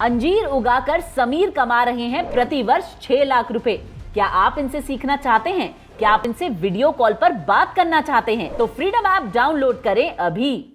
अंजीर उगाकर समीर कमा रहे हैं प्रति वर्ष छह लाख रुपए। क्या आप इनसे सीखना चाहते हैं? क्या आप इनसे वीडियो कॉल पर बात करना चाहते हैं? तो फ्रीडम ऐप डाउनलोड करें अभी।